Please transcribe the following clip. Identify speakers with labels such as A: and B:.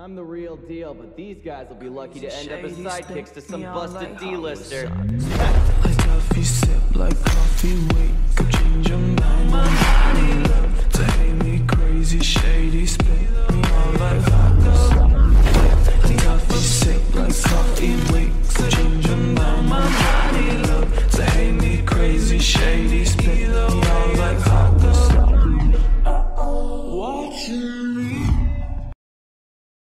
A: I'm the real deal, but these guys will be lucky to end up as sidekicks to some busted D-lister.
B: like coffee, sip like coffee, wake up, change your mind. My body love to hate me crazy, shady, spit me all like hot Like coffee, sip like coffee, wake up, change your mind. My body love to hate me crazy, shady, spit me all like hot Watch you.